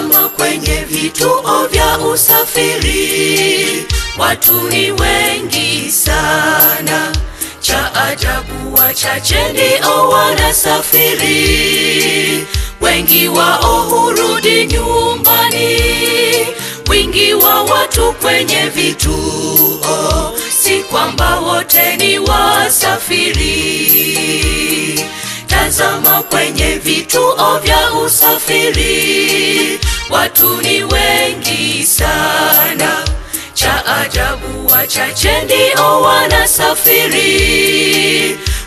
Tazama kwenye vituo vya usafiri, watu ni wengi sana. Cha ajabu, wachache ndio wanasafiri, wengi wao hurudi nyumbani. Wingi wa watu kwenye vituo, si kwamba wote ni wasafiri. Tazama kwenye vituo vya usafiri, watu ni wengi sana. Cha ajabu, wachache ndio wanasafiri,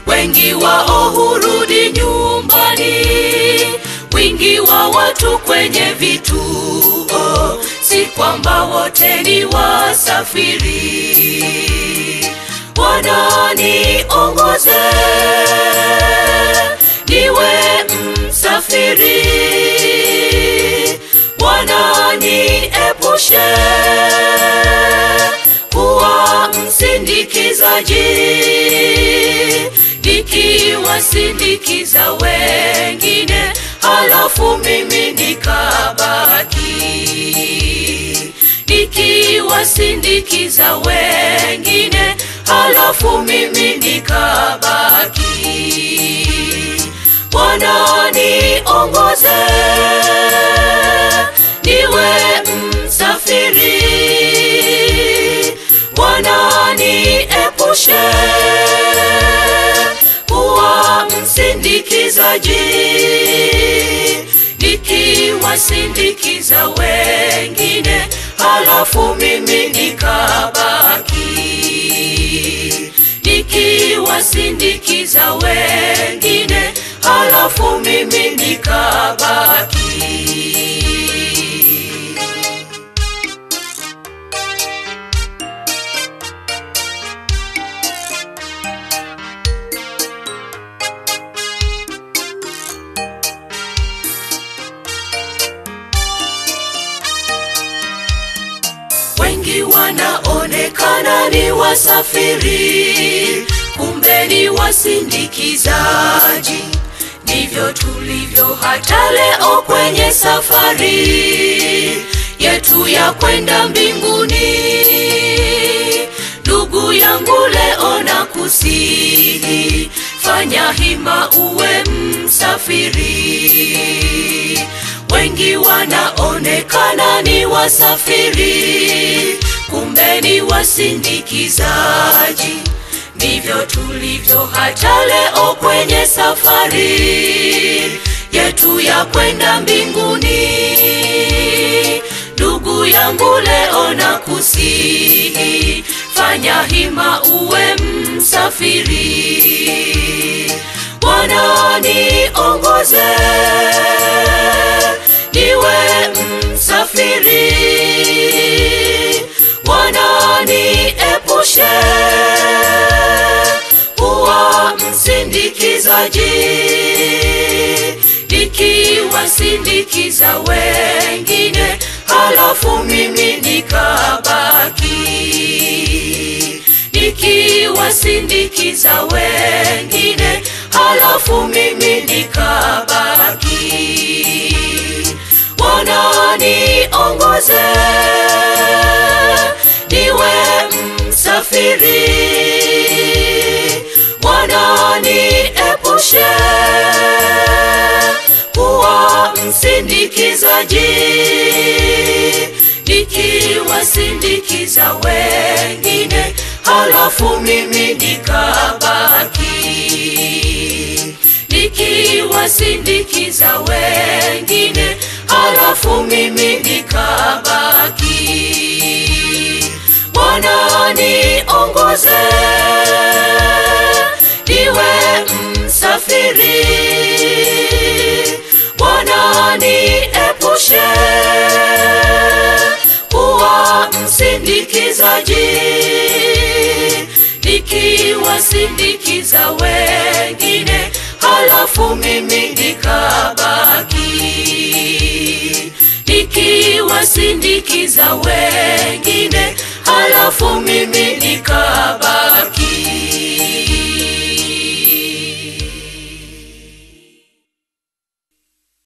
wengi wao hurudi nyumbani. Wingi wa watu kwenye vituo, si kwamba wote ni wasafiri. Bwana msafiri, Bwana niepushe kuwa msindikizaji, nikiwasindikiza wengine, halafu mimi nikabaki, nikiwasindikiza wengine, halafu mimi nikabaki. Bwana niongoze niwe msafiri, Bwana niepushe. Kuwa msindikizaji, nikiwasindikiza wengine, halafu mimi nikabaki. Nikiwasindikiza wengine, halafu mimi nikabaki. Wanaonekana ni wasafiri, kumbe ni wasindikizaji. Ndivyo tulivyo hata leo kwenye safari yetu ya kwenda mbinguni. Ndugu yangu, leo na kusihi, fanya hima uwe msafiri. Wengi wanaonekana ni wasafiri, kumbe ni wasindikizaji. Ndivyo tulivyo hata leo kwenye safari yetu ya kwenda mbinguni. Ndugu yangu, leo na kusihi, fanya hima uwe msafiri. Bwana niongoze niwe msafiri, Bwana niepushe msindikizaji, nikiwasindikiza wengine, halafu mimi nikabaki, nikiwasindikiza wengine, halafu mimi nikabaki. Bwana niongoze niwe msafiri, niepushe kuwa msindikizaji, nikiwasindikiza wengine, halafu mimi nikabaki nikiwasindikiza wengine, halafu mimi nikabaki. Msafiri, Bwana niepushe kuwa msindikizaji, nikiwasindikiza wengine halafu mimi nikabaki, nikiwasindikiza wengine,